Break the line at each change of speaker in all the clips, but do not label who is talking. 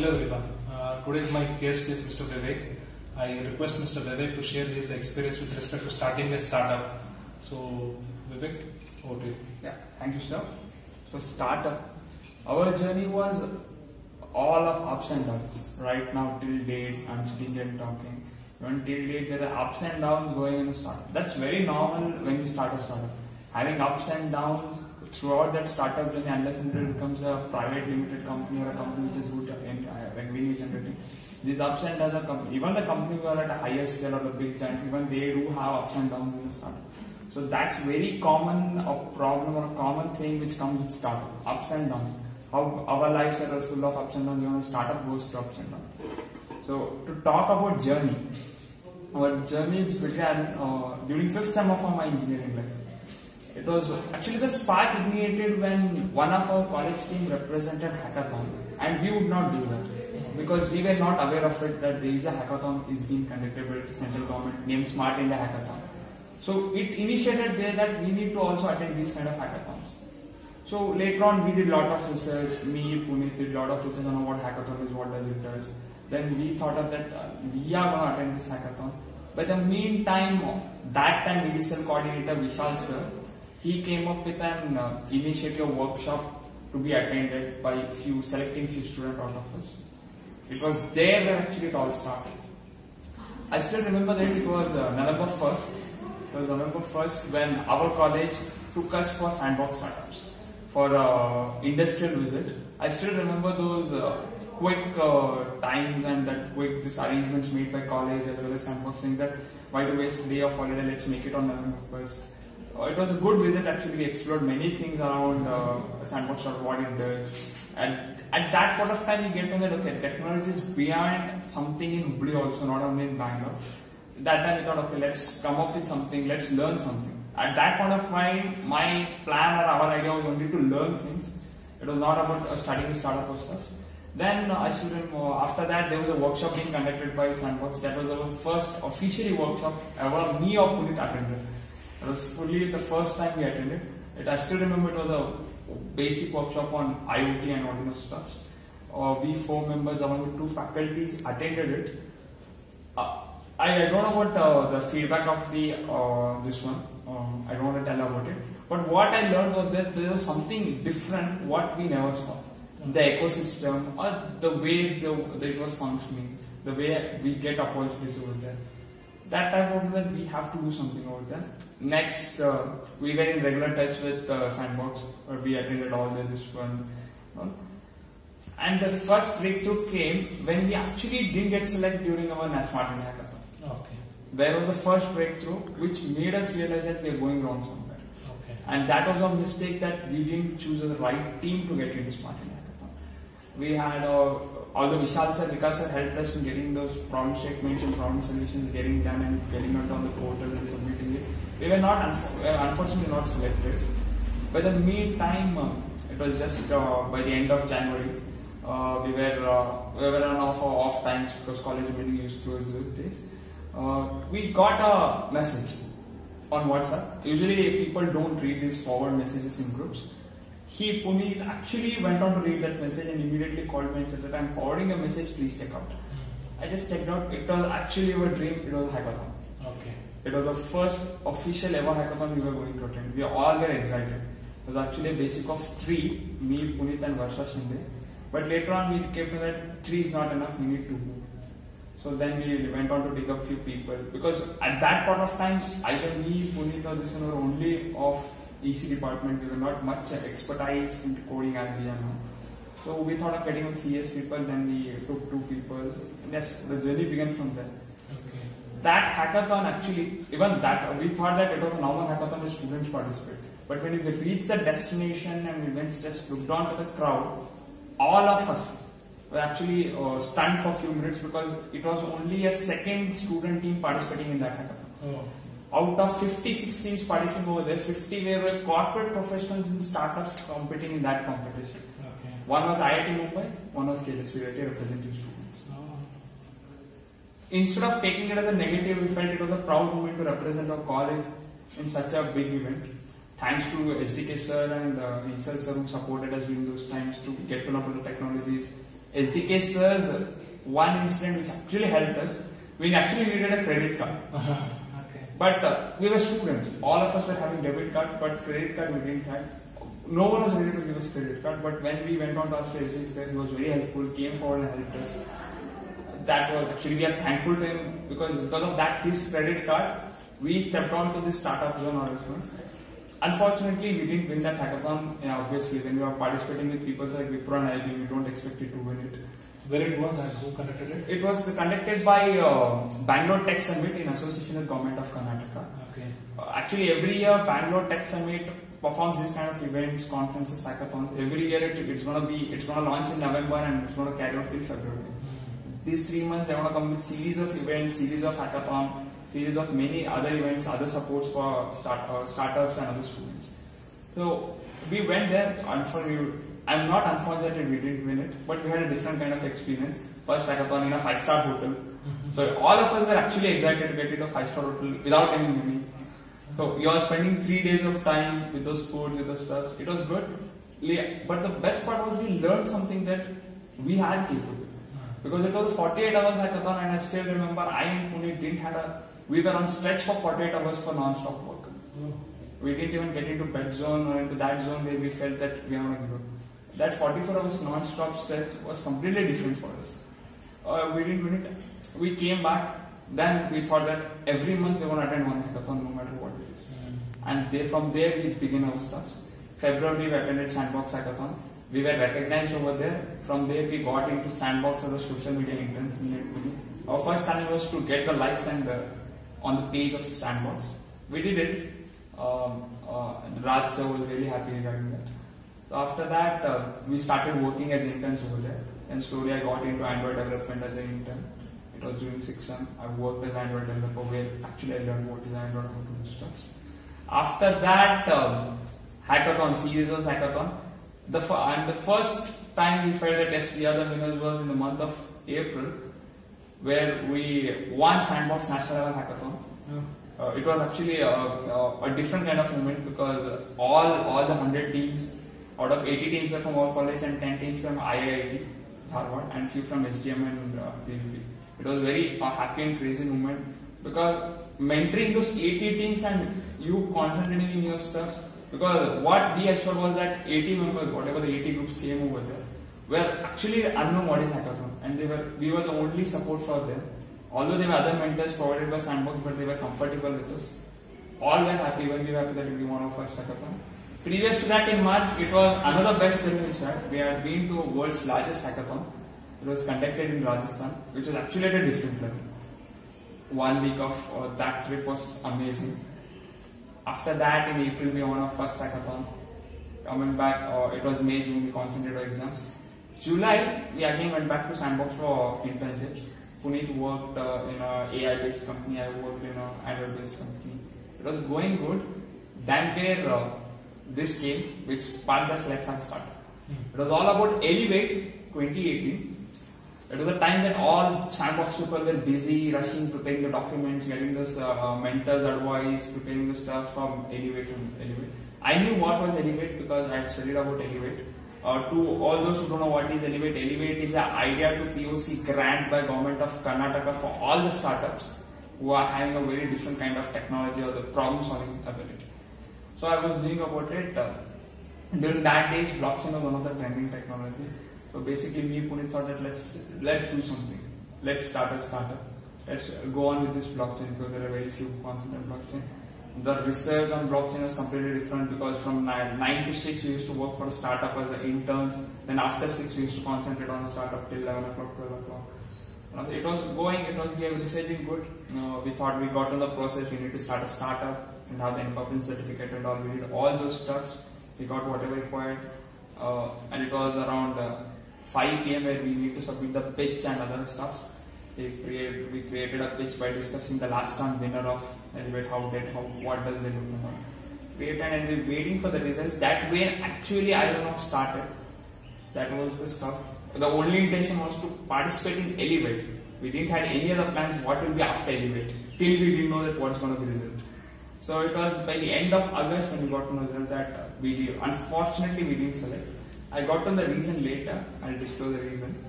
Hello everyone. Uh, today's my guest is Mr. Vivek. I request Mr. Vivek to share his experience with respect to starting a startup. So, Vivek, over to you.
Yeah, thank you, sir. So, startup. Our journey was all of ups and downs. Right now, till date, I'm sitting here talking. Even till date, there are ups and downs going in the startup. That's very normal when you start a startup. Having ups and downs throughout that startup journey, unless until it becomes a private limited company or a company which is good in uh, revenue generating. These ups and downs are com- even the company who are at a higher scale or the big giants, even they do have ups and downs in the startup. So that's very common a problem or a common thing which comes with startup, ups and downs. How our lives are full of ups and downs, even startup goes through ups and downs. So to talk about journey, our journey began uh, during fifth sem of my engineering life. It was actually the spark ignited when one of our college team represented hackathon, and we would not do that because we were not aware of it that there is a hackathon is being conducted by the central government named Smart India Hackathon. So it initiated there that we need to also attend these kind of hackathons. So later on, we did a lot of research. Me, Puneet did a lot of research on what hackathon is, what does it does. Then we thought of that uh, we are going to attend this hackathon. But the meantime, that time EDCL coordinator Vishal sir, he came up with an uh, initiative workshop to be attended by few selecting few students out of us. It was there where actually it all started. I still remember that it was uh, November 1st. It was November 1st when our college took us for sandbox startups for uh, industrial visit. I still remember those uh, quick uh, times and that quick this arrangements made by college as well as sandboxing that why do waste day of holiday? Let's make it on November 1st. Uh, it was a good visit actually. We explored many things around uh, sandbox startup, what it does. And at that point of time, you get to know that okay, technology is beyond something in Hubli also, not only in Bangalore. That time we thought, okay, let's come up with something, let's learn something. At that point of time, my plan or our idea was only to learn things. It was not about uh, studying startup or stuff. Then uh, I remember, after that there was a workshop being conducted by Sandbox. That was our first officially workshop ever me or Puneet attended. It was fully the first time we attended. It, I still remember it was a basic workshop on IoT and Arduino stuff. Uh, we four members along with two faculties attended it. Uh, I, I don't know what uh, the feedback of the uh, this one. Um, I don't want to tell about it. But what I learned was that there was something different what we never saw. The ecosystem or the way the, the, it was functioning, the way we get opportunities over there. That type of event we have to do something over there. Next, uh, we were in regular touch with uh, Sandbox, or we attended all the this one. all. And the first breakthrough came when we actually didn't get selected during our Smart India hackathon.
Okay.
There was the first breakthrough which made us realize that we are going wrong somewhere.
Okay.
And that was a mistake that we didn't choose the right team to get into Smart India Hackathon. We had, uh, although Vishal sir, Vikas sir helped us in getting those problem statements and problem solutions getting done and getting it on the portal and submitting it. We were not, unfo- unfortunately, not selected. By the meantime, it was just uh, by the end of January, uh, we were uh, we were on off off times because college meeting used to those days. Uh, we got a message on WhatsApp. Usually people don't read these forward messages in groups. He, Puneet, actually went on to read that message and immediately called me and said that I'm forwarding a message, please check out. Hmm. I just checked out. It was actually our dream. It was a hackathon.
Okay.
It was the first official ever hackathon we were going to attend. We all were excited. It was actually a basic of three, me, Puneet and Varsha Shinde. But later on we came to that three is not enough, we need two more. So then we went on to dig up few people. Because at that point of time, either me, Puneet or this one were only of EC department. We were not much expertise in coding as we are now. So we thought of getting on CS people, then we took two people. And yes, the journey began from there
Okay.
that hackathon actually, even that, we thought that it was a normal hackathon where students participate. But when we reached the destination and we went just looked on to the crowd, all of us were actually uh, stunned for a few minutes because it was only a second student team participating in that hackathon.
Oh.
Out of 56 teams participating over there, 50 were corporate professionals and startups competing in that competition.
Okay.
One was IIT Mumbai, one was KLSP, representing students.
Oh.
Instead of taking it as a negative, we felt it was a proud moment to represent our college in such a big event. Thanks to SDK sir and uh, Insel sir who supported us during those times to get to know the technologies, SDK sirs, one incident which actually helped us, we actually needed a credit card. But uh, we were students. All of us were having debit card, but credit card we didn't have. No one was ready to give us credit card. But when we went on to sir, he was very helpful, came forward and helped us. That was actually we are thankful to him because because of that his credit card, we stepped on to this startup zone or. Unfortunately, we didn't win that hackathon. Yeah, obviously, when you are participating with people like Wipro and IBM, you don't expect it to win it.
Where it was and who conducted it?
It was conducted by uh, Bangalore Tech Summit in association with Government of Karnataka.
Okay.
Uh, actually, every year Bangalore Tech Summit performs this kind of events, conferences, hackathons. Every year it, it's gonna be it's gonna launch in November and it's gonna carry out till February. These three months they're gonna come with series of events, series of hackathon, series of many other events, other supports for start, uh, startups and other students. So we went there. Unfortunately, I'm not unfortunate we didn't win it, but we had a different kind of experience. First hackathon in a five-star hotel. Mm-hmm. So all of us were actually excited to get into a five-star hotel without any money. So you are spending three days of time with those foods, with those stuff. It was good. But the best part was we learned something that we had capable. Mm-hmm. Because it was 48 hours hackathon and I still remember I and Puneet didn't had a, we were on stretch for 48 hours for non-stop work.
Oh.
We didn't even get into bed zone or into that zone where we felt that we are not up. That 44 hours non-stop stretch was completely different for us. Uh, we didn't win it. We came back. Then we thought that every month we want to attend one hackathon no matter what it is. And they, from there we begin our stuff. February we attended Sandbox Hackathon. We were recognized over there. From there we got into Sandbox as a social media interns. Me and. Our first challenge was to get the likes and the, on the page of Sandbox. We did it. Um, uh, Raj sir was really happy regarding that. So after that, uh, we started working as interns over there. And slowly I got into Android development as an intern. It was during six sem. I worked as Android developer where actually I learned what is Android, how to do stuff. After that, um, hackathon, series of hackathon. The f- and the first time we felt that yes, we are the winners was in the month of April, where we won Sandbox National Level Hackathon.
Oh.
Uh, it was actually a, a, a different kind of moment because all all the hundred teams out of 80 teams were from our college and 10 teams from IIT Dharwad and few from SGM and uh. It was very uh, happy and crazy moment because mentoring those 80 teams and you concentrating in your stuff because what we assured was that 80 members, whatever the 80 groups came over there, were actually unknown what is hackathon and they were we were the only support for them. Although there were other mentors provided by Sandbox, but they were comfortable with us. All were happy when we were happy that we won our first hackathon. Previous to that in March, it was another best journey which we had. Been to world's largest hackathon. It was conducted in Rajasthan, which was actually at a different level. One week of uh, that trip was amazing. After that, in April, we won our first hackathon. Coming back, uh, it was May, June, we concentrated on exams. July, we again went back to Sandbox for internships. Puneet worked uh, in a AI-based company. I worked in a Android-based company. It was going good. Then where uh, this game, which sparked us Let's Hack Startup. It was all about Elevate 2018. It was a time that all sandbox people were busy, rushing, preparing the documents, getting this uh, uh, mentor's advice, preparing the stuff from Elevate to Elevate. I knew what was Elevate because I had studied about Elevate. Uh, to all those who don't know what is Elevate, Elevate is an idea to POC grant by government of Karnataka for all the startups who are having a very different kind of technology or the problem solving ability. So I was doing about it. Uh, during that age, blockchain was one of the trending technology. So basically, me Puneet thought that let's let's do something. Let's start a startup. Let's go on with this blockchain because there are very few concepts in blockchain. The research on blockchain is completely different because from nine, nine to six we used to work for a startup as an interns. Then after six we used to concentrate on a startup till eleven o'clock, twelve o'clock. It was going. It was we researching good. Uh, we thought we got on the process. We need to start a startup and have the incorporation certificate and all. We did all those stuffs. We got whatever required, uh, and it was around uh, 5 p.m. where we need to submit the pitch and other stuffs. We created we created a pitch by discussing the last round winner of Elevate, how did how what does it look like. Waited and we waiting for the results. That way, actually, I don't know started. That was the stuff. The only intention was to participate in Elevate. We didn't have any other plans what will be after Elevate till we didn't know that what's going to be the result. So it was by the end of August when we got to know that uh, we. Unfortunately, we didn't select. I got on the reason later. I'll disclose the reason.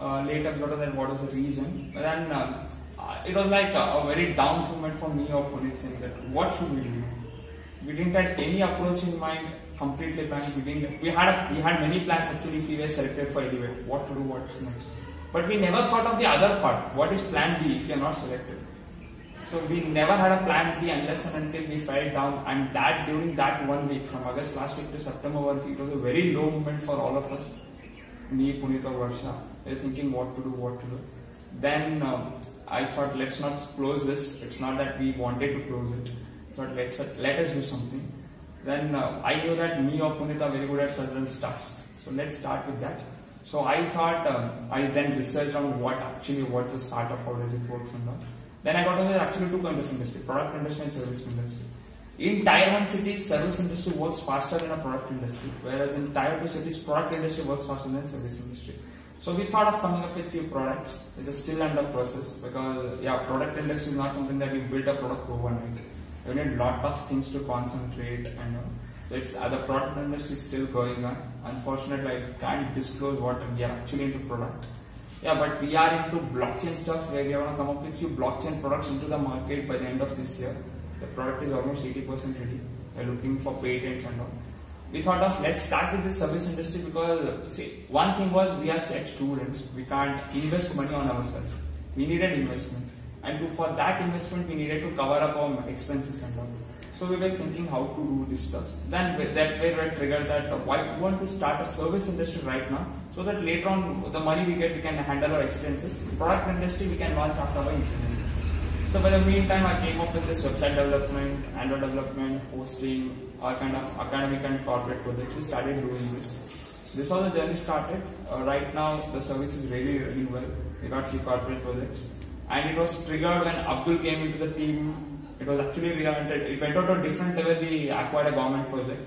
Uh, later, got to that what was the reason. But then um, uh, it was like a, a very down moment for me or Puneet saying that what should we do? We didn't have any approach in mind, completely blank. We didn't. We had a, we had many plans actually if we were selected for Elevate. What to do? What's next? But we never thought of the other part. What is Plan B if you are not selected? So we never had a plan B unless and until we fell down. And that during that one week, from August last week to September one week, it was a very low moment for all of us. Me, Punita, Varsha. Thinking what to do, what to do. Then um, I thought, let's not close this. It's not that we wanted to close it. But let's let us do something. Then uh, I knew that me or Punita are very good at certain stuffs. So let's start with that. So I thought um, I then researched on what actually what the startup, how does it works and all. Then I got to are actually two kinds of industry, product industry and service industry. In tier 1 cities, service industry works faster than a product industry, whereas in tier 2 cities, product industry works faster than service industry. So we thought of coming up with few products, is still under process because yeah, product industry is not something that we build a product overnight. We need lot of things to concentrate and uh, so it's uh, the product industry is still going on. Unfortunately, I can't disclose what we are actually into product. Yeah, but we are into blockchain stuff where we are going to come up with few blockchain products into the market by the end of this year. The product is almost 80% ready. We're looking for patents and all. We thought of let's start with the service industry because see, one thing was we are set students. We can't invest money on ourselves. We needed investment. And to, for that investment, we needed to cover up our expenses and all. So we were thinking how to do this stuff. Then with that way we triggered that uh, why we want to start a service industry right now so that later on the money we get we can handle our expenses. Product industry we can launch after our engineering. So by the meantime I came up with this website development, Android development, hosting, all kind of academic and corporate projects. We started doing this. This how the journey started. Uh, right now the service is really really well. We got few corporate projects. And it was triggered when Abdul came into the team it was actually reoriented. It went out to a different level. We acquired a government project.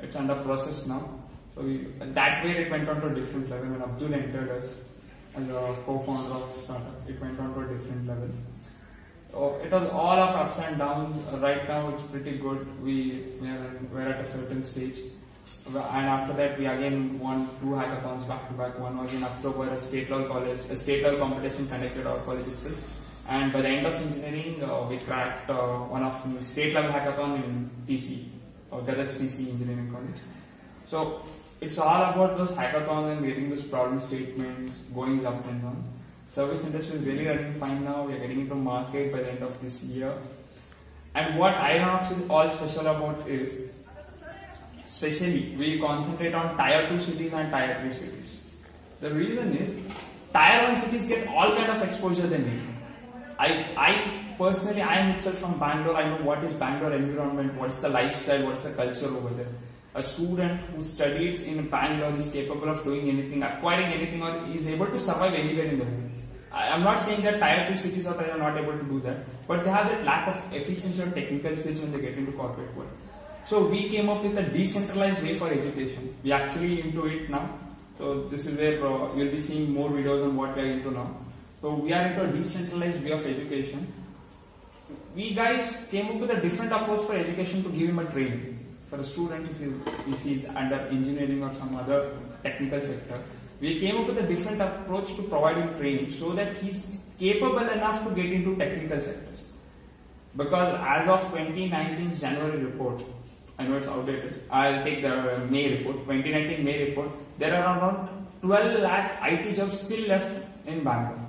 It's under process now. So we, that way it went on to a different level. When Abdul entered us as a co-founder of startup, it went on to a different level. So it was all of ups and downs. Right now it's pretty good. We we are, we're at a certain stage. And after that, we again won two hackathons back to back. One was in October, a state level college, a state level competition conducted our college itself and by the end of engineering, uh, we cracked uh, one of state level hackathon in TC, or Gadag's TC Engineering College. So it's all about those hackathons and getting those problem statements, going up and down. Service industry is really running fine now. We are getting into market by the end of this year. And what Ironox is all special about is, especially we concentrate on tier 2 cities and tier 3 cities. The reason is, tier 1 cities get all kind of exposure they need I, I personally, I am itself from Bangalore. I know what is Bangalore environment, what's the lifestyle, what's the culture over there. A student who studies in Bangalore is capable of doing anything, acquiring anything, or is able to survive anywhere in the world. I am not saying that tier 2 cities are not able to do that, but they have that lack of efficiency or technical skills when they get into corporate world. So we came up with a decentralized way for education. We actually into it now. So this is where uh, you'll be seeing more videos on what we are into now. So we are into a decentralized way of education. We guys came up with a different approach for education to give him a training. For a student, if, he, if he's under engineering or some other technical sector, we came up with a different approach to providing training so that he's capable enough to get into technical sectors. Because as of 2019's January report, I know it's outdated, I'll take the May report, 2019 May report, there are around 12 lakh IT jobs still left in Bangalore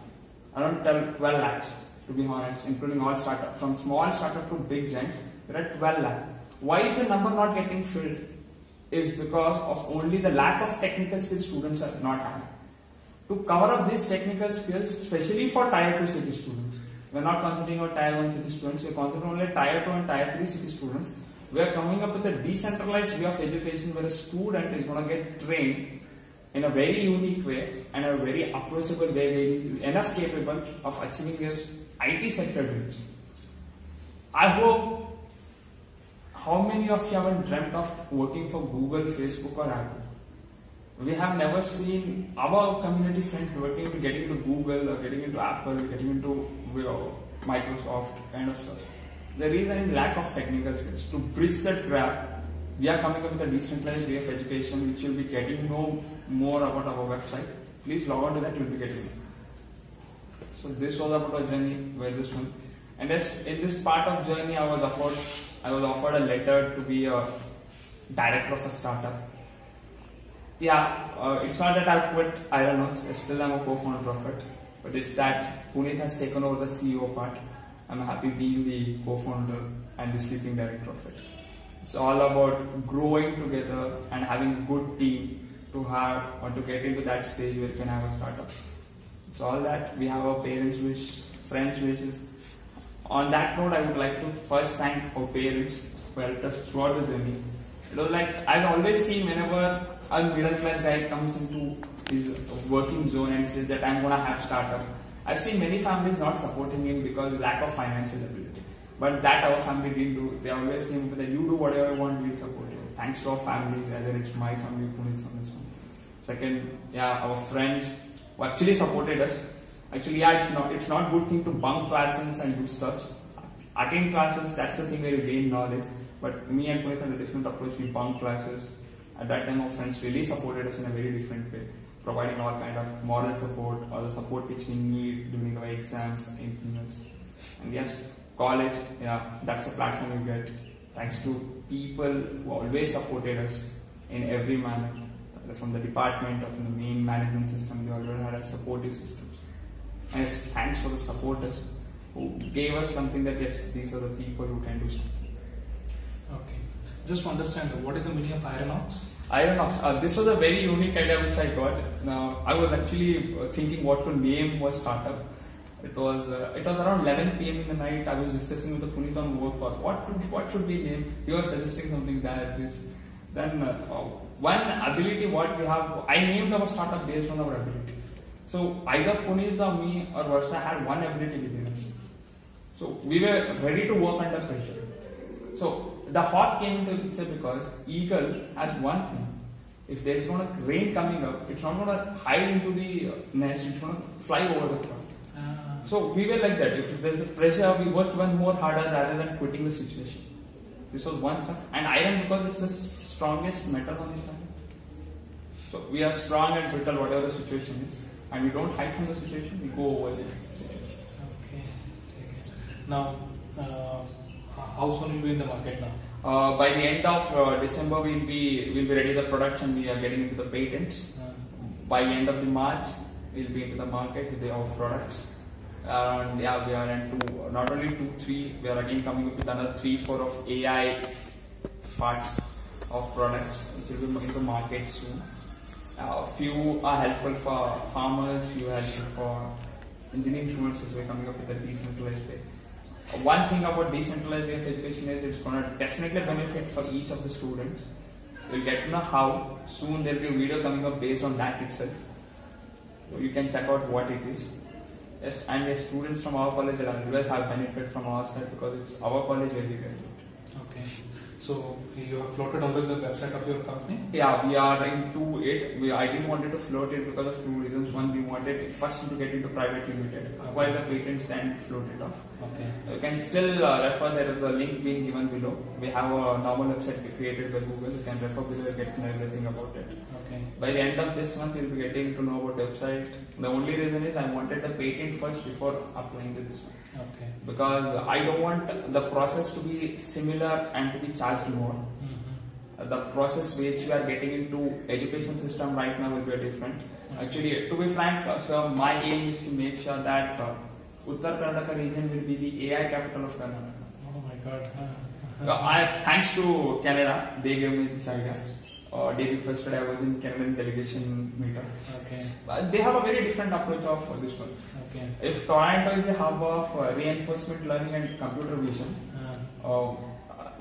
around 12 lakhs to be honest, including all startups, from small startup to big giants, there are 12 lakh. Why is the number not getting filled? Is because of only the lack of technical skills students are not having. To cover up these technical skills, especially for tier 2 city students, we're not concentrating on tier 1 city students, we're concentrating only tier 2 and tier 3 city students. We are coming up with a decentralized way of education where a student is going to get trained in a very unique way and a very approachable way where he is enough capable of achieving his IT sector dreams. I hope how many of you haven't dreamt of working for Google, Facebook or Apple? We have never seen our community friends working into getting into Google or getting into Apple, getting into Microsoft kind of stuff. The reason is lack of technical skills. To bridge that gap, we are coming up with a decentralized way of education which you'll be getting know more about our website. please log on to that, you'll be getting it. So this was about our journey, where this one. And yes, in this part of journey, I was offered, I was offered a letter to be a director of a startup. Yeah, uh, it's not that I've quit Ironox, still I'm a co-founder of it. But it's that Puneet has taken over the CEO part. I'm happy being the co-founder and the sleeping director of it. It's all about growing together and having a good team to have or to get into that stage where you can have a startup. It's all that we have our parents' wish, friends' wishes. On that note, I would like to first thank our parents who helped us throughout the journey. You know, like I've always seen whenever a middle class guy comes into his working zone and says that I'm gonna have startup. I've seen many families not supporting him because lack of financial ability. But that our family didn't do. They always came with that you do whatever you want, we'll support you. Thanks to our families, whether it's my family, Puneet's family. Second, yeah, our friends who actually supported us. Actually, yeah, it's not it's not good thing to bunk classes and do stuff. Attend classes, that's the thing where you gain knowledge. But me and Puneet had a different approach. We bunk classes. At that time, our friends really supported us in a very different way, providing all kind of moral support or the support which we need during our exams, implements. And yes, college, yeah, that's the platform we get. Thanks to people who always supported us in every manner from the department or from the main management system, we already had a supportive systems. Yes, thanks for the supporters who gave us something that yes, these are the people who can do something.
Okay. Just to understand, what is the meaning of Ironox?
Ironox. Uh, this was a very unique idea which I got. Now I was actually uh, thinking what to name was startup. It was uh, it was around 11 p.m. in the night. I was discussing with the Puneet on work or what to, what should we name. He was suggesting something that this. Then uh, one ability what we have, I named our startup based on our ability. So either Puneet or me or Varsha had one ability within us. So we were ready to work under pressure. So the hawk came into picture because eagle has one thing. If there's going to rain coming up, it's not going to hide into the nest, it's going to fly over the cloud.
Ah.
So we were like that. If there's a pressure, we work even more harder rather than quitting the situation. This was one stuff. And iron because it's the strongest metal on the planet. So we are strong and brittle whatever the situation is. And we don't hide from the situation, we go over the situation.
Okay. Now, uh, how soon will be in the market now?
Uh, by the end of uh, December, we'll be we'll be ready the production. We are getting into the patents.
Uh,
By the end of the March, we'll be into the market with the, our products. And yeah, we are into not only two, three. We are again coming up with another three, four of AI parts of products which will be into market soon. Uh, few are helpful for farmers, few are helpful for engineering students as we're coming up with a decentralized way. One thing about decentralized way of education is it's going to definitely benefit for each of the students. You'll get to know how. Soon there'll be a video coming up based on that itself. So you can check out what it is. Yes, and the students from our college will always have benefit from our side because it's our college where we it.
okay. So you have floated under the website of your company.
Yeah, we are into it. We, I didn't want it to float it because of two reasons. One, we wanted it first to get into private limited, while the patents then float it off.
Okay.
You can still uh, refer, there is a link being given below. We have a normal website created by Google. You can refer below and get to know everything about it.
Okay.
By the end of this month, you'll be getting to know about website. The only reason is I wanted the patent first before applying to this one.
Okay.
Because I don't want the process to be similar and to be charged more.
Mhm.
Uh, The process which we are getting into education system right now will be different. Actually, to be frank, uh, so my aim is to make sure that uh, Uttar Karnataka region will be the AI capital of Karnataka.
Oh my God.
Uh, I, thanks to Canada, they gave me this idea. Uh, day before yesterday, I was in Canadian delegation meeting.
Okay.
But they have a very different approach of uh, this one.
Okay.
If Toronto is a hub of uh, reinforcement learning and computer vision,
Uh,
uh,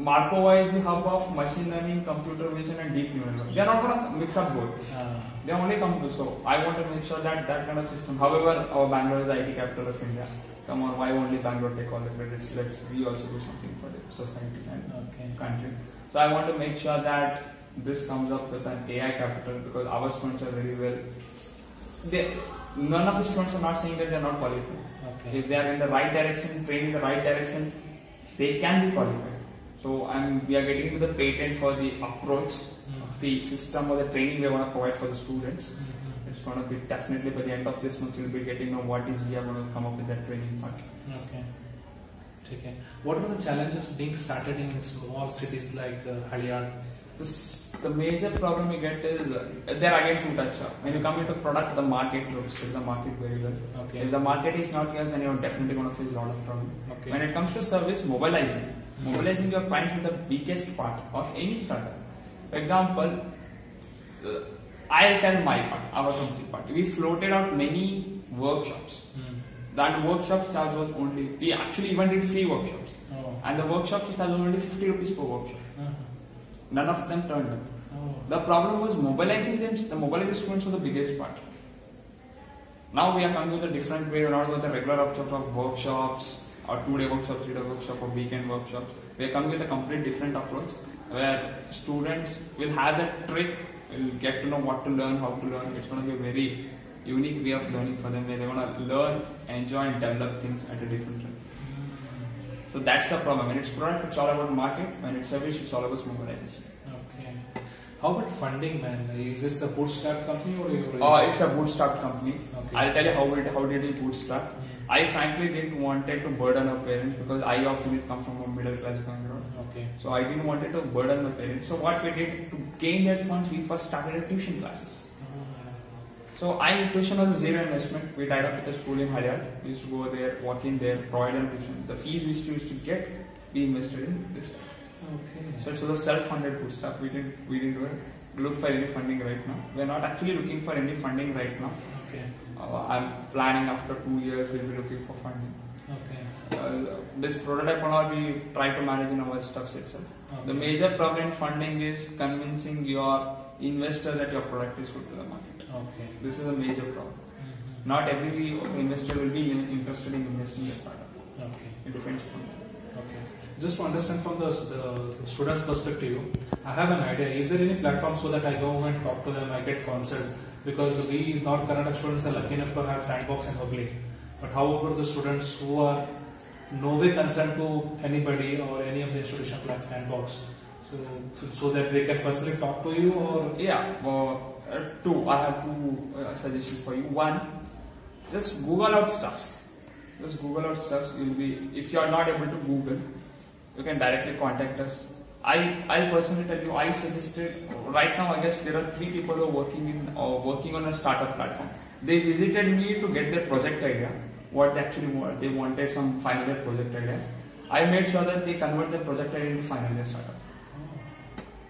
Markova is the hub of machine learning, computer vision, and deep neural network. They are not going to mix up both.
uh,
They only come to so. I want to make sure that that kind of system. However, our Bangalore is the IT capital of India. Come on, why only Bangalore take all the credits? Let's we also do something for the society and
okay.
country. So I want to make sure that this comes up with an AI capital because our students are very well. They, none of the students are not saying that they are not qualified.
Okay.
If they are in the right direction, trained in the right direction, they can be qualified. So I'm, we are getting into the patent for the approach
Mm.
of the system or the training we want to provide for the students.
Mhm.
It's going to be definitely by the end of this month you'll be getting know what is we are going to come up with that training part.
Okay. Okay. What are the challenges being started in small cities like uh, Haliyal?
This, the major problem we get is uh, there are again two types. of- When you come into product, the market looks to the market very well.
Okay.
If the market is not yours, then you're definitely going to face a lot of problem.
Okay.
When it comes to service, mobilizing. Mobilizing your clients is the weakest part of any startup. For example, uh, I'll tell my part, our company part. We floated out many workshops.
Hmm.
That workshops charge was only, we actually even did free workshops.
Oh.
And the workshops charge was only 50 rupees per workshop.
Uh-huh.
None of them turned up.
Oh.
The problem was mobilizing them, the mobilizing students were the biggest part. Now we are coming with a different way, we're not with the regular option of workshops or two day workshop, three day workshop or weekend workshops. We are coming with a complete different approach where students will have that trick, will get to know what to learn, how to learn. It's going to be a very unique way of learning for them where they're going to learn, enjoy and develop things at a different level. So that's the problem. When it's product, it's all about market. When it's service, it's all about mobilization.
Okay. How about funding, man? Is this a bootstrap company or you?
Uh, it's a bootstrap company.
Okay.
I'll tell you how it, how did we bootstrap.
Hmm.
I frankly didn't wanted to burden our parents because I obviously come from a middle class background.
Okay.
So I didn't wanted to burden my parents. So what we did to gain that funds, we first started a tuition classes. So I tuition was a zero investment. We tied up with a school in Haliyal. We used to go there, walk in there, provide tuition. The fees we used to, get, we invested in this. Stuff.
Okay.
So it was a self-funded bootstrap. We didn't we didn't look for any funding right now. We're not actually looking for any funding right now.
Okay.
Uh, I'm planning after two years we'll be looking for funding.
Okay.
Uh, this prototype will we try to manage in our stuffs itself. The major problem in funding is convincing your investor that your product is good to the market.
Okay.
This is a major problem.
Mhm.
Not every investor will be interested in investing in a startup.
Okay.
It depends on
Okay. Just to understand from the, the student's perspective, I have an idea. Is there any platform so that I go and talk to them, I get counsel? Because we North Karnataka students are lucky enough to have Sandbox and Hubli. But how about the students who are no way concerned to anybody or any of the institutions like Sandbox? So, so that they can personally talk to you or
Yeah, well, uh, two. I have two uh, suggestions for you. One, just Google out stuffs. Just Google out stuffs. You'll be if you are not able to Google, you can directly contact us. I I'll personally tell you. I suggested right now. I guess there are three people who are working in or working on a startup platform. They visited me to get their project idea. What they actually want. They wanted some final project ideas. I made sure that they convert their project idea into final year startup.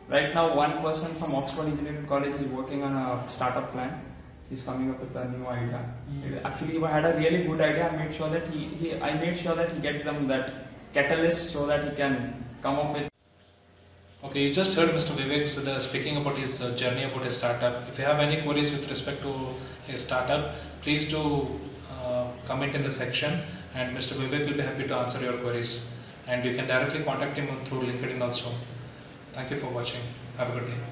Right now, one person from Oxford Engineering College is working on a startup plan. He's coming up with a new idea.
Mm.
Actually, he had a really good idea. I made sure that he, he I made sure that he gets some that catalyst so that he can come up with.
Okay, you just heard Mr. Vivek speaking about his uh, journey about a startup. If you have any queries with respect to a startup, please do uh, comment in the section and Mr. Vivek will be happy to answer your queries. And you can directly contact him through LinkedIn also. Thank you for watching. Have a good day.